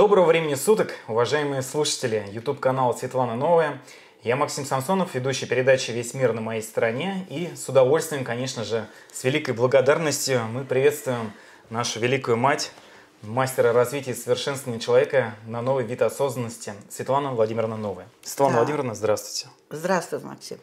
Доброго времени суток, уважаемые слушатели YouTube канала Светлана Новая. Я Максим Самсонов, ведущий передачи «Весь мир на моей стороне». И с удовольствием, конечно же, с великой благодарностью мы приветствуем нашу великую мать, мастера развития и совершенствования человека на новый вид осознанности Светлана Владимировна Новая. Светлана да. Владимировна, здравствуйте. Здравствуй, Максим.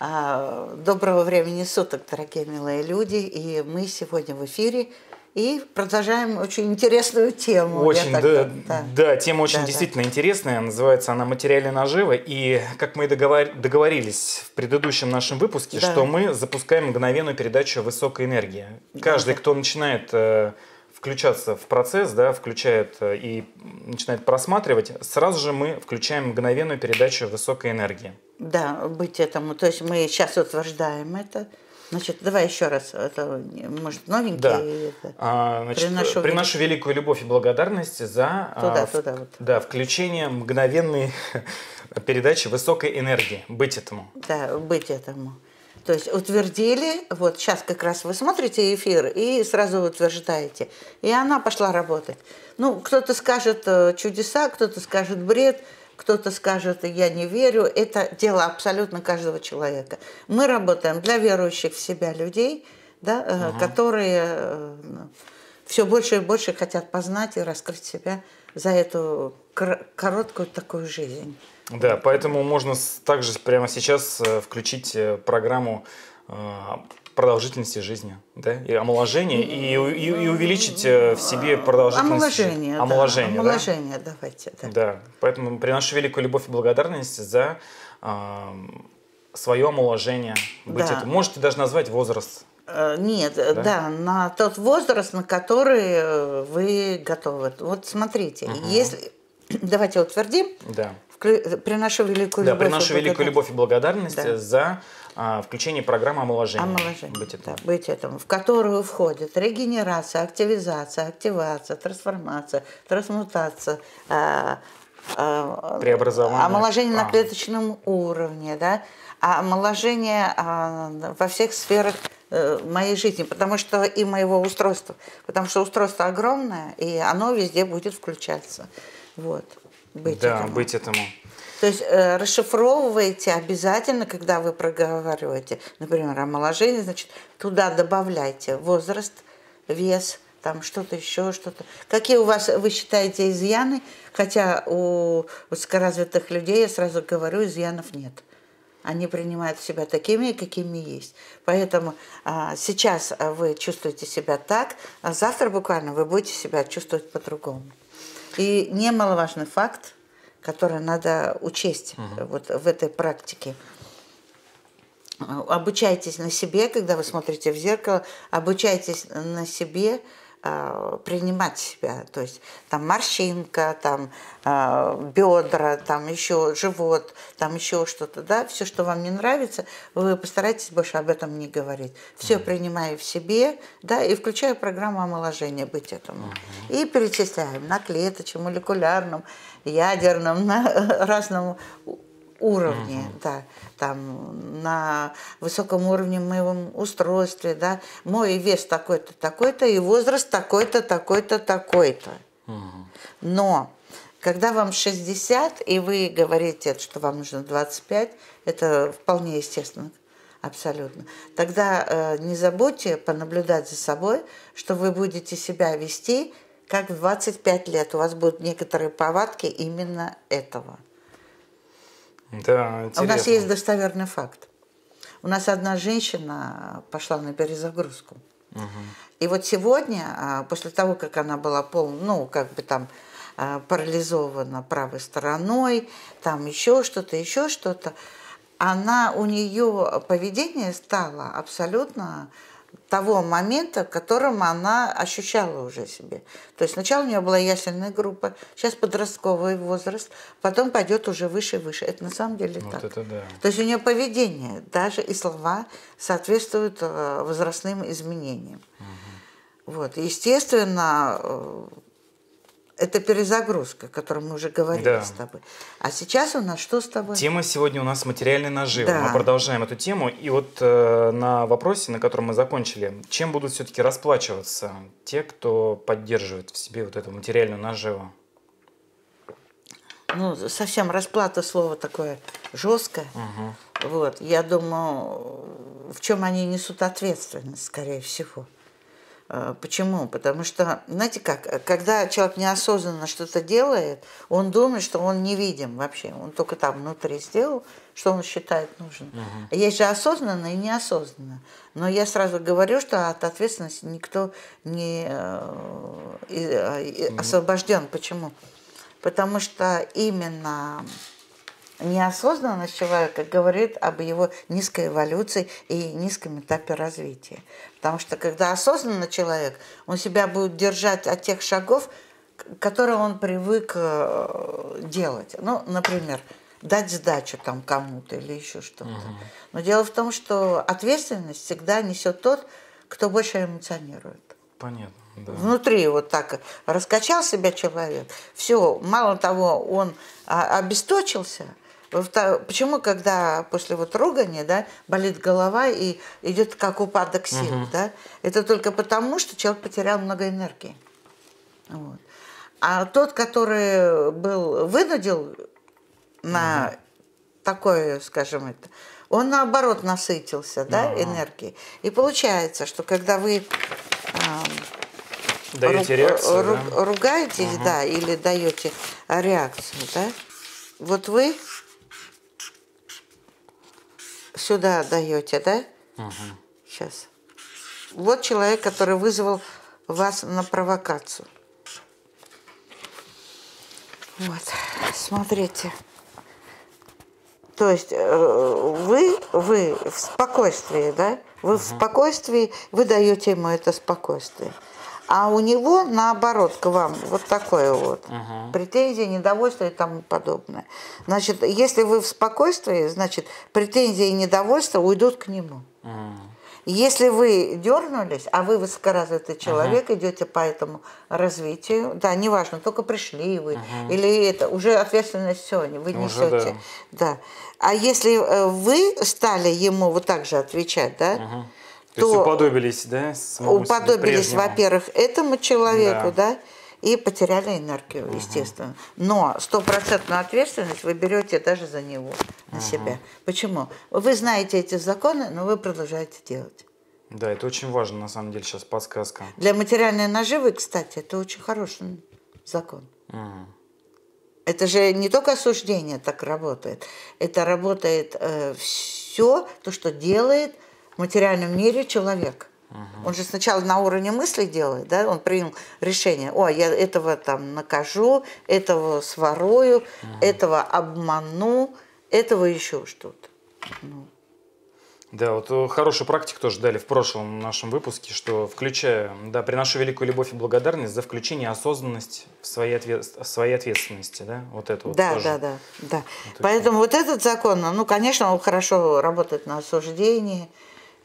А, доброго времени суток, дорогие милые люди. И мы сегодня в эфире – и продолжаем очень интересную тему. Очень, да, так, да, да, тема очень да, действительно да. интересная. Называется она «Материальная нажива». И как мы договор... договорились в предыдущем нашем выпуске, да. что мы запускаем мгновенную передачу высокой энергии. Каждый, да. кто начинает э, включаться в процесс, да, включает э, и начинает просматривать, сразу же мы включаем мгновенную передачу высокой энергии. Да, быть этому. То есть мы сейчас утверждаем это – Значит, давай еще раз, это может новенький. Да. Это, а, значит, приношу, приношу великую любовь и благодарность за туда, а, туда, вот. да, включение мгновенной передачи высокой энергии. Быть этому. Да, быть этому. То есть утвердили, вот сейчас как раз вы смотрите эфир и сразу утверждаете. И она пошла работать. Ну, кто-то скажет э, чудеса, кто-то скажет бред – кто-то скажет, я не верю. Это дело абсолютно каждого человека. Мы работаем для верующих в себя людей, да, угу. которые э, все больше и больше хотят познать и раскрыть себя за эту короткую такую жизнь. Да, поэтому можно также прямо сейчас э, включить программу продолжительности жизни, да, и омоложение, и, и, и увеличить э, в себе продолжительность. Омоложение, омоложение, да. Омоложение, да? давайте. Да. да, поэтому приношу великую любовь и благодарность за э, свое омоложение. Быть да. это. Можете даже назвать возраст. Э, нет, да? да, на тот возраст, на который э, вы готовы. Вот смотрите, угу. если давайте утвердим. Да. Приношу великую да, любовь. Да, приношу великую любовь и благодарность да. за включение программы омоложения. Омоложение, быть этому. Да, быть этому, в которую входит регенерация, активизация, активация, трансформация, трансмутация, а, а, преобразование. Омоложение а. на клеточном уровне, да, а омоложение а, во всех сферах э, моей жизни, потому что и моего устройства, потому что устройство огромное, и оно везде будет включаться. Вот. Быть да, этому. быть этому. То есть э, расшифровываете обязательно, когда вы проговариваете, например, омоложение, значит, туда добавляйте возраст, вес, там что-то еще, что-то. Какие у вас, вы считаете, изъяны? Хотя у высокоразвитых людей, я сразу говорю, изъянов нет. Они принимают себя такими, какими есть. Поэтому а, сейчас вы чувствуете себя так, а завтра буквально вы будете себя чувствовать по-другому. И немаловажный факт, которые надо учесть угу. вот в этой практике. Обучайтесь на себе, когда вы смотрите в зеркало, обучайтесь на себе а, принимать себя. То есть там морщинка, там э, бедра, там еще живот, там еще что-то, да, все, что вам не нравится, вы постарайтесь больше об этом не говорить. Все mm-hmm. принимаю в себе, да, и включаю программу омоложения быть этому. Mm-hmm. И перечисляем на клеточном, молекулярном, ядерном, на разном уровне, угу. да, там на высоком уровне моем устройстве, да, мой вес такой-то, такой-то, и возраст такой-то, такой-то, такой-то. Угу. Но когда вам 60, и вы говорите, что вам нужно 25, это вполне естественно, абсолютно. Тогда э, не забудьте понаблюдать за собой, что вы будете себя вести как в 25 лет у вас будут некоторые повадки именно этого. Да, интересно. У нас есть достоверный факт. У нас одна женщина пошла на перезагрузку. Угу. И вот сегодня, а, после того, как она была пол, ну, как бы там а, парализована правой стороной, там еще что-то, еще что-то, она, у нее поведение стало абсолютно того момента, в котором она ощущала уже себе. То есть сначала у нее была ясельная группа, сейчас подростковый возраст, потом пойдет уже выше и выше. Это на самом деле вот так. Это да. То есть у нее поведение, даже и слова соответствуют э, возрастным изменениям. Угу. Вот. Естественно, э, это перезагрузка, о которой мы уже говорили да. с тобой. А сейчас у нас что с тобой? Тема сегодня у нас материальный наживы. Да. Мы продолжаем эту тему. И вот э, на вопросе, на котором мы закончили, чем будут все-таки расплачиваться те, кто поддерживает в себе вот эту материальную наживу? ну, совсем расплата слово такое жесткое. Угу. Вот, я думаю, в чем они несут ответственность, скорее всего. Э, почему? Потому что, знаете как, когда человек неосознанно что-то делает, он думает, что он невидим вообще. Он только там внутри сделал, что он считает нужным. Угу. Есть же осознанно и неосознанно. Но я сразу говорю, что от ответственности никто не угу. освобожден. Почему? Потому что именно неосознанность человека говорит об его низкой эволюции и низком этапе развития. Потому что когда осознанно человек, он себя будет держать от тех шагов, которые он привык э, делать. Ну, например, дать сдачу там кому-то или еще что-то. Угу. Но дело в том, что ответственность всегда несет тот, кто больше эмоционирует. Понятно. Да. Внутри вот так раскачал себя человек. Все, мало того, он а, обесточился, Почему, когда после вот ругания, да, болит голова и идет как упадок сил, угу. да? Это только потому, что человек потерял много энергии. Вот. А тот, который был вынудил на угу. такое, скажем это, он наоборот насытился, да, угу. энергией. И получается, что когда вы э, даете ру, реакцию, ру, да? ругаетесь, угу. да, или даете реакцию, да, вот вы сюда даете, да? Угу. Сейчас. Вот человек, который вызвал вас на провокацию. Вот, смотрите. То есть э, вы, вы в спокойствии, да? Вы угу. в спокойствии, вы даете ему это спокойствие. А у него наоборот к вам вот такое вот угу. претензии, недовольство и тому подобное. Значит, если вы в спокойствии, значит претензии и недовольство уйдут к нему. Угу. Если вы дернулись, а вы высокоразвитый человек, uh идете по этому развитию, да, неважно, только пришли вы, uh или это уже ответственность все, вы несете. Да. да. А если э, вы стали ему вот так же отвечать, да, uh то, то есть уподобились, да? Уподобились, во-первых, этому человеку, да. да, и потеряли энергию, угу. естественно. Но стопроцентную ответственность вы берете даже за него, на угу. себя. Почему? Вы знаете эти законы, но вы продолжаете делать. Да, это очень важно, на самом деле, сейчас подсказка. Для материальной наживы, кстати, это очень хороший закон. Угу. Это же не только осуждение так работает, это работает э, все то, что делает – в материальном мире человек. Угу. Он же сначала на уровне мысли делает, да, он принял решение, о, я этого там накажу, этого сворую, угу. этого обману, этого еще что-то. Ну. Да, вот э, хорошую практику тоже дали в прошлом нашем выпуске, что включая, да, приношу великую любовь и благодарность за включение осознанности в своей, ответ, в своей ответственности, да, вот это вот Да, тоже. да, да, да. Вот Поэтому вот этот закон, ну, конечно, он хорошо работает на осуждении,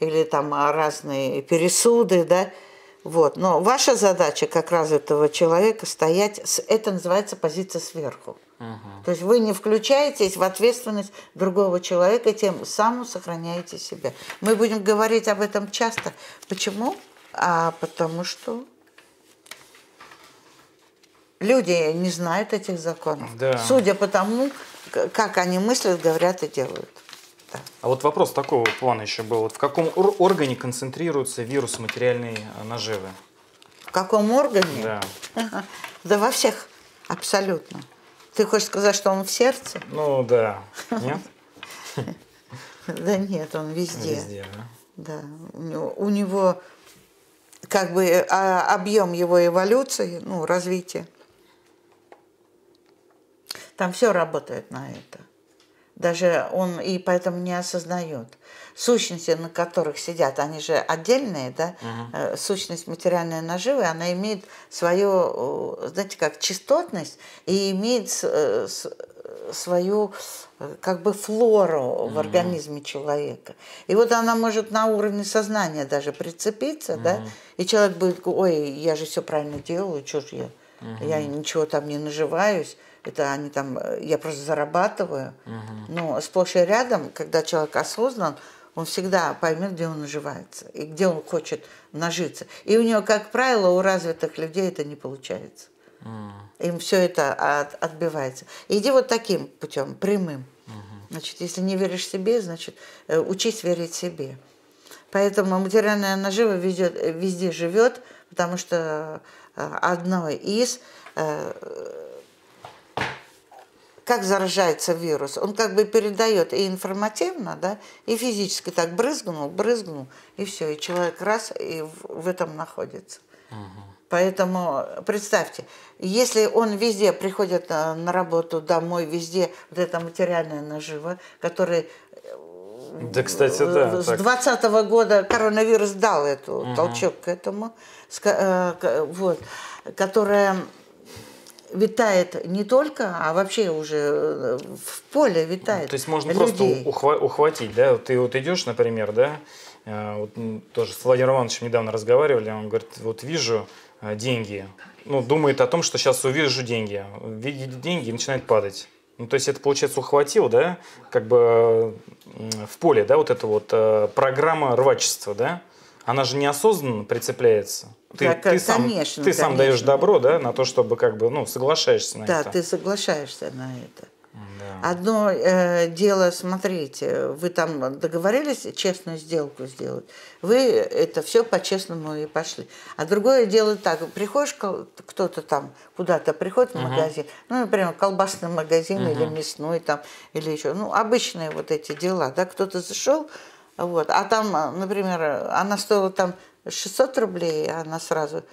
или там разные пересуды, да, вот. Но ваша задача как раз этого человека стоять, это называется позиция сверху. Угу. То есть вы не включаетесь в ответственность другого человека, тем самым сохраняете себя. Мы будем говорить об этом часто. Почему? А потому что люди не знают этих законов. Да. Судя по тому, как они мыслят, говорят и делают. А вот вопрос такого плана еще был. Вот в каком органе концентрируется вирус материальной э, наживы? В каком органе? Да. Да во всех, абсолютно. Ты хочешь сказать, что он в сердце? Ну да. Нет? Да нет, он везде. Везде, да? Да. У него как бы а, объем его эволюции, ну, развития. Там все работает на это. Даже он и поэтому не осознает. Сущности, на которых сидят, они же отдельные, да? Угу. Сущность материальной наживы, она имеет свою, знаете, как частотность и имеет э, свою как бы флору в организме человека. И вот она может на уровне сознания даже прицепиться, mm да, и человек будет, ой, я же все правильно делаю, что же я, mm я ничего там не наживаюсь это они там, э, я просто зарабатываю. Угу. Но сплошь и рядом, когда человек осознан, он всегда поймет, где он наживается и где он хочет нажиться. И у него, как правило, у развитых людей это не получается. Им все это от, отбивается. Иди вот таким путем, прямым. Значит, если не веришь себе, значит, э, учись верить себе. Поэтому материальная нажива везде, везде живет, потому что э, одно из э, как заражается вирус. Он как бы передает и информативно, да, и физически так брызгнул, брызгнул, и все, и человек раз и в, в этом находится. Угу. Поэтому представьте, если он везде приходит на, на работу, домой, везде вот это материальное наживо, которое да, кстати, да. С 2020 года коронавирус дал эту угу. толчок к этому, э, вот, которая витает не только, а вообще уже э, в поле витает. То есть можно людей. просто ухватить, да? Ты вот идешь, например, да, э, вот тоже с Владимиром Ивановичем недавно разговаривали, он говорит, вот вижу э, деньги, ну, думает о том, что сейчас увижу деньги, видит деньги и начинает падать. Ну, то есть это, получается, ухватил, да, как бы в поле, да, вот эта вот программа рвачества, да? Она же неосознанно прицепляется. Ты, да, ты, сам, конечно, ты сам даешь добро, да, на то, чтобы как бы, ну, соглашаешься на да, это. Да, ты соглашаешься на это. Да. Одно э, дело, смотрите, вы там договорились честную сделку сделать, вы это все по-честному и пошли. А другое дело так, приходишь кто-то там куда-то приходит в uh-huh. магазин, ну, например, колбасный магазин uh-huh. или мясной там, или еще, ну, обычные вот эти дела, да, кто-то зашел, вот. А там, например, она стоила там 600 рублей, а она сразу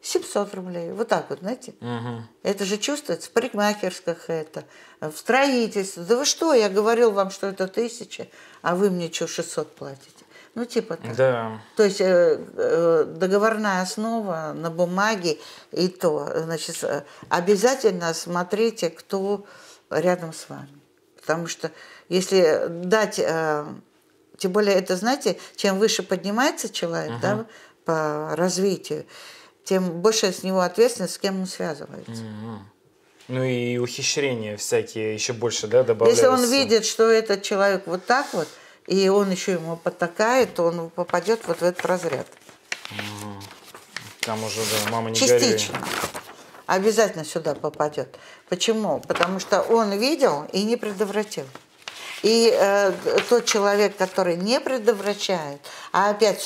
700 рублей. Вот так вот, знаете. Угу. Это же чувствуется в парикмахерских это, в строительстве. Да вы что, я говорил вам, что это тысяча, а вы мне что, 600 платите? Ну, типа так. Да. То есть э, э, договорная основа на бумаге и то. Значит, обязательно смотрите, кто рядом с вами. Потому что если дать э, тем более это, знаете, чем выше поднимается человек uh-huh. да, по развитию, тем больше с него ответственность, с кем он связывается. Uh-huh. Ну и ухищрения всякие еще больше, да, добавляются. Если он видит, что этот человек вот так вот, и он еще ему потакает, то он попадет вот в этот разряд. Угу. Там уже, да, мама не Частично. Гори. Обязательно сюда попадет. Почему? Потому что он видел и не предотвратил. И э, тот человек, который не предотвращает, а опять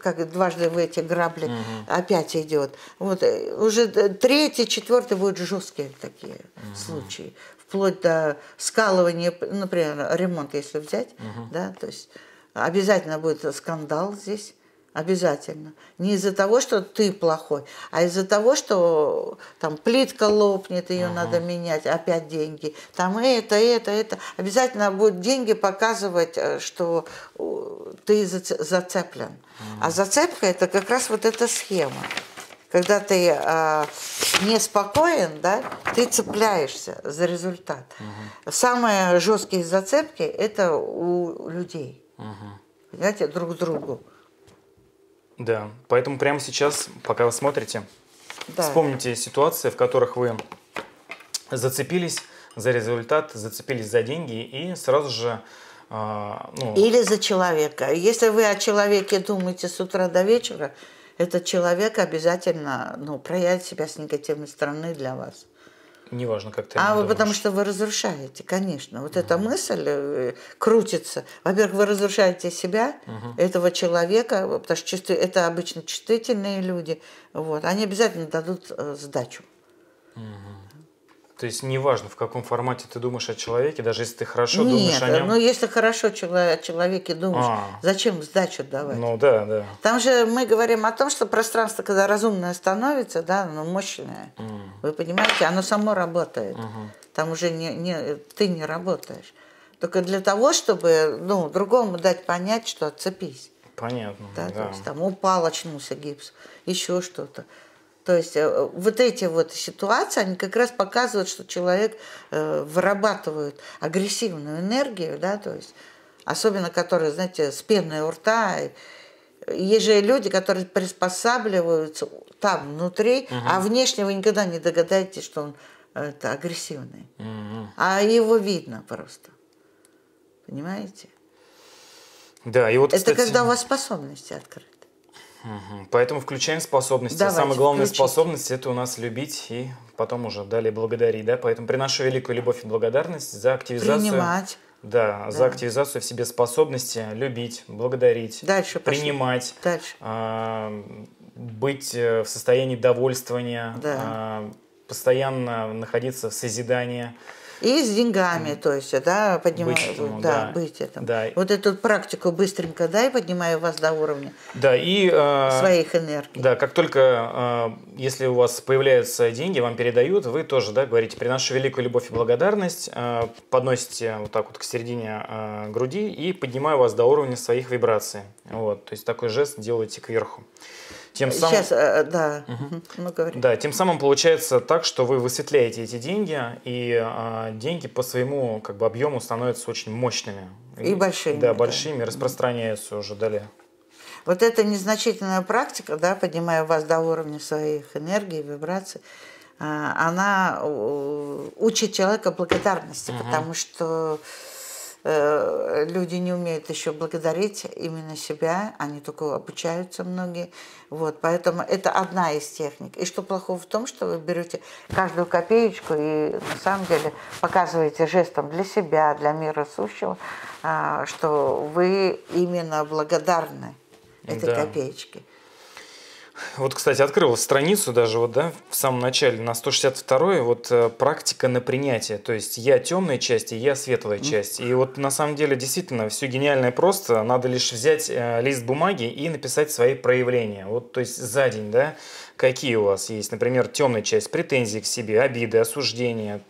как дважды в эти грабли угу. опять идет, вот э, уже третий, четвертый будут жесткие такие угу. случаи, вплоть до скалывания, например, ремонт, если взять, угу. да, то есть обязательно будет скандал здесь Обязательно. Не из-за того, что ты плохой, а из-за того, что там плитка лопнет, ее ага. надо менять, опять деньги. Там это, это, это. Обязательно будут деньги показывать, э, что ты зацеплен. Ага. А зацепка это как раз вот эта схема. Когда ты э, неспокоен, да, ты цепляешься за результат. Ага. Самые жесткие зацепки это у людей. Ага. Понимаете, друг к другу. Да, поэтому прямо сейчас, пока вы смотрите, да. вспомните ситуации, в которых вы зацепились за результат, зацепились за деньги и сразу же э, ну... или за человека. Если вы о человеке думаете с утра до вечера, этот человек обязательно ну, проявит себя с негативной стороны для вас. Неважно, как ты. А вы потому что вы разрушаете, конечно. Вот угу. эта мысль э, крутится. Во-первых, вы разрушаете себя, угу. этого человека, потому что чувств... это обычно чувствительные люди. Вот. Они обязательно дадут э, сдачу. Угу. То есть неважно, в каком формате ты думаешь о человеке, даже если ты хорошо Нет, думаешь о нем. ну если хорошо о человеке думаешь, а. зачем сдачу давать? Ну да, да. Там же мы говорим о том, что пространство, когда разумное становится, да, оно мощное. Mm. Вы понимаете, оно само работает. Mm-hmm. Там уже не, не, ты не работаешь. Только для того, чтобы ну, другому дать понять, что отцепись. Понятно. Да, да. То есть там упал, очнулся гипс, еще что-то. То есть э, вот эти вот ситуации, они как раз показывают, что человек э, вырабатывает агрессивную энергию, да, то есть особенно которые, знаете, с пеной у рта. Есть же люди, которые приспосабливаются там внутри, угу. а внешне вы никогда не догадаетесь, что он это агрессивный. Угу. А его видно просто. Понимаете? Да, и вот, Это кстати... когда у вас способности открыты. Угу. Поэтому включаем способности. Давайте, Самая главная включите. способность это у нас любить и потом уже далее благодарить. Да? Поэтому приношу великую любовь и благодарность за активизацию. Принимать. Да, да, за активизацию в себе способности любить, благодарить, Дальше принимать, Дальше. А, быть э, в состоянии довольствования, да. а, постоянно находиться в созидании. И с деньгами, то есть, да, поднимаю, быть этому, да, да, быть этим. Да. Вот эту практику быстренько дай, поднимаю вас до уровня да, и, э, своих энергий. Да, как только, э, если у вас появляются деньги, вам передают, вы тоже, да, говорите, приношу великую любовь и благодарность, э, подносите вот так вот к середине э, груди и поднимаю вас до уровня своих вибраций. Вот, то есть такой жест делаете кверху. Тем самым, Сейчас, э, да. Угу. Ну, говори. Да, тем самым получается так, что вы высветляете эти деньги, и а, деньги по своему как бы, объему становятся очень мощными. И, и большими. Да, большими, да. распространяются уже далее. Вот эта незначительная практика, да, поднимая вас до уровня своих энергий, вибраций, а, она учит человека благодарности, угу. потому что Э, люди не умеют еще благодарить именно себя, они только обучаются многие. Вот, поэтому это одна из техник. И что плохого в том, что вы берете каждую копеечку и на самом деле показываете жестом для себя, для мира сущего, а, что вы именно благодарны этой да. копеечке. Вот, кстати, открыл страницу даже вот, да, в самом начале на 162 вот э, практика на принятие. То есть я темная часть и я светлая часть. И вот на самом деле действительно все гениальное просто. Надо лишь взять э, лист бумаги и написать свои проявления. Вот, то есть за день, да, какие у вас есть. Например, темная часть, претензии к себе, обиды, осуждения,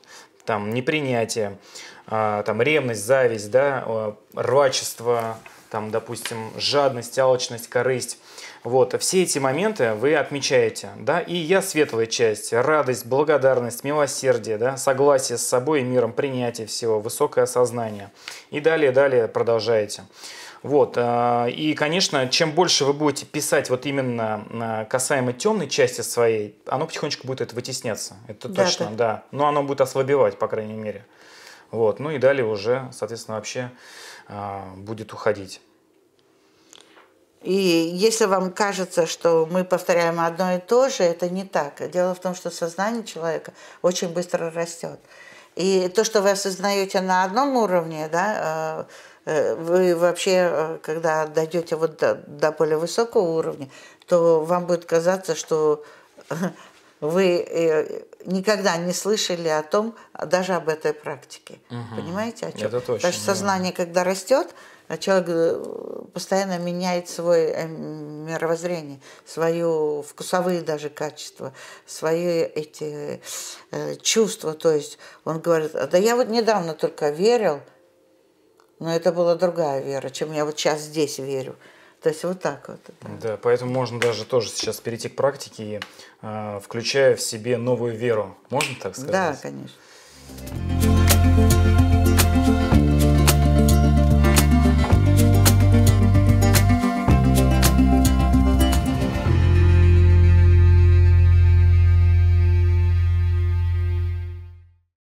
там, непринятие, э, там, ревность, зависть, да, э, рвачество, там, допустим, жадность, алчность, корысть. Вот, все эти моменты вы отмечаете, да, и я светлая часть, радость, благодарность, милосердие, да, согласие с собой и миром, принятие всего, высокое осознание. И далее, далее продолжаете. Вот, а, и, конечно, чем больше вы будете писать вот именно а, касаемо темной части своей, оно потихонечку будет это вытесняться, это да, точно, да. да, но оно будет ослабевать, по крайней мере. Вот, ну и далее уже, соответственно, вообще а, будет уходить. И если вам кажется, что мы повторяем одно и то же, это не так. Дело в том, что сознание человека очень быстро растет. И то, что вы осознаете на одном уровне, да, э, э, вы вообще, э, когда дойдете вот до, до более высокого уровня, то вам будет казаться, что вы никогда не слышали о том, даже об этой практике. Угу. Понимаете, о чем? Это точно. Потому что сознание, когда растет, человек э, постоянно меняет свое э, мировоззрение, свое вкусовые даже качества, свои эти э, чувства. То есть он говорит, да я вот недавно только верил, но это была другая вера, чем я вот сейчас здесь верю. То есть вот так вот. Да, да поэтому можно даже тоже сейчас перейти к практике, э, включая в себе новую веру. Можно так сказать? Да, конечно.